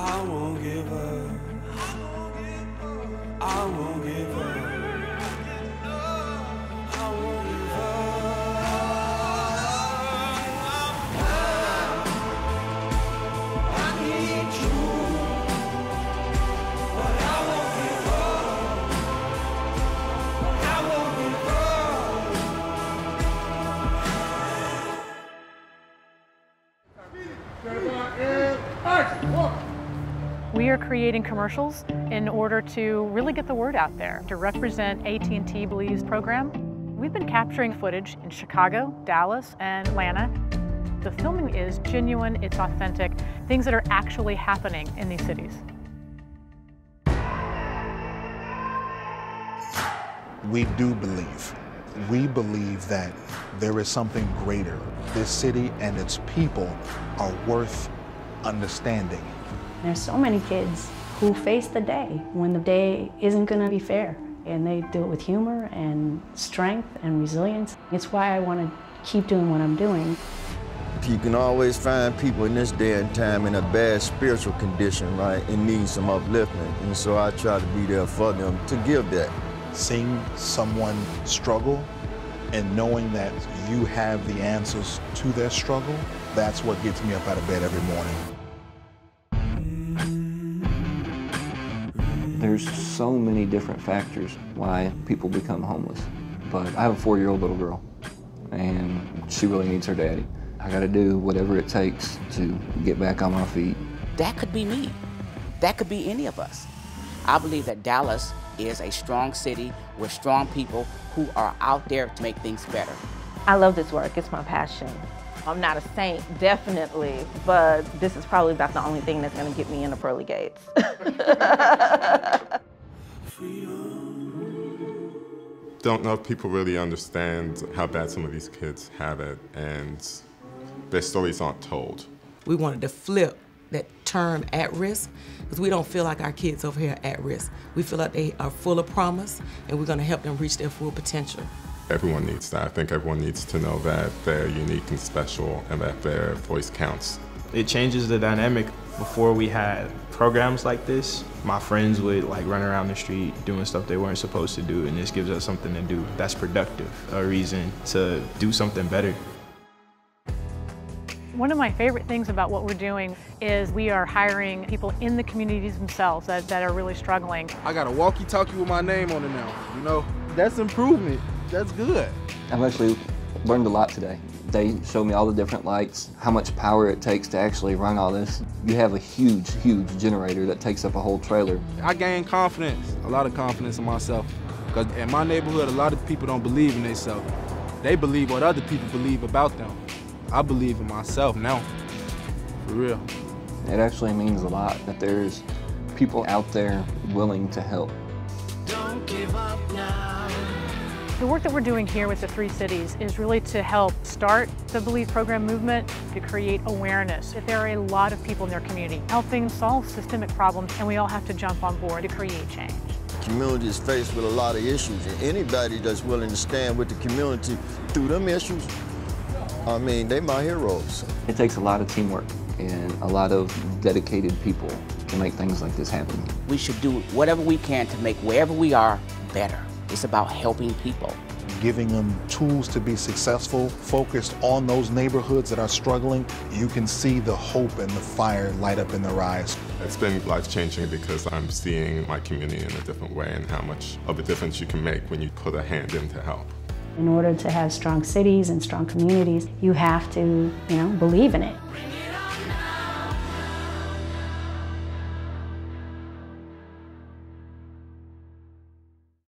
I won't give up. We are creating commercials in order to really get the word out there, to represent AT&T Believes program. We've been capturing footage in Chicago, Dallas, and Atlanta. The filming is genuine, it's authentic, things that are actually happening in these cities. We do believe. We believe that there is something greater. This city and its people are worth understanding. There's so many kids who face the day when the day isn't going to be fair, and they do it with humor and strength and resilience. It's why I want to keep doing what I'm doing. You can always find people in this day and time in a bad spiritual condition, right, and need some upliftment. And so I try to be there for them to give that. Seeing someone struggle and knowing that you have the answers to their struggle, that's what gets me up out of bed every morning. There's so many different factors why people become homeless. But I have a four-year-old little girl, and she really needs her daddy. I gotta do whatever it takes to get back on my feet. That could be me. That could be any of us. I believe that Dallas is a strong city with strong people who are out there to make things better. I love this work. It's my passion. I'm not a saint, definitely, but this is probably about the only thing that's going to get me in the pearly gates. Don't know if people really understand how bad some of these kids have it, and their stories aren't told. We wanted to flip that term at risk because we don't feel like our kids over here are at risk. We feel like they are full of promise and we're going to help them reach their full potential. Everyone needs that. I think everyone needs to know that they're unique and special and that their voice counts. It changes the dynamic. Before we had programs like this, my friends would like run around the street doing stuff they weren't supposed to do, and this gives us something to do that's productive, a reason to do something better. One of my favorite things about what we're doing is we are hiring people in the communities themselves that, that are really struggling. I got a walkie-talkie with my name on it now, you know? That's improvement. That's good. I've actually learned a lot today. They showed me all the different lights, how much power it takes to actually run all this. You have a huge, huge generator that takes up a whole trailer. I gained confidence, a lot of confidence in myself. Because in my neighborhood, a lot of people don't believe in themselves. They believe what other people believe about them. I believe in myself now, for real. It actually means a lot that there's people out there willing to help. Don't give up now. The work that we're doing here with the three cities is really to help start the Believe program movement, to create awareness that there are a lot of people in their community helping solve systemic problems, and we all have to jump on board to create change. Community is faced with a lot of issues, and anybody that's willing to stand with the community through them issues, I mean, they my heroes. It takes a lot of teamwork and a lot of dedicated people to make things like this happen. We should do whatever we can to make wherever we are better. It's about helping people. Giving them tools to be successful, focused on those neighborhoods that are struggling, you can see the hope and the fire light up in their eyes. It's been life-changing because I'm seeing my community in a different way and how much of a difference you can make when you put a hand in to help. In order to have strong cities and strong communities, you have to, you know, believe in it.